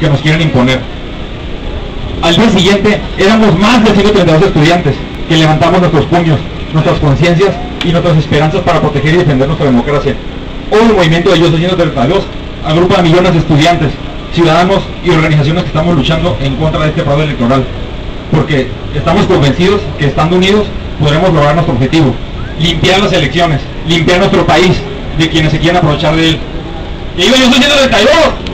que nos quieren imponer. Al día siguiente éramos más de 132 estudiantes que levantamos nuestros puños, nuestras conciencias y nuestras esperanzas para proteger y defender nuestra democracia. Hoy el movimiento de Yo 132 agrupa a millones de estudiantes, ciudadanos y organizaciones que estamos luchando en contra de este fraude electoral, porque estamos convencidos que estando unidos podremos lograr nuestro objetivo, limpiar las elecciones, limpiar nuestro país de quienes se quieren aprovechar de él. ¡Y yo, yo soy 132!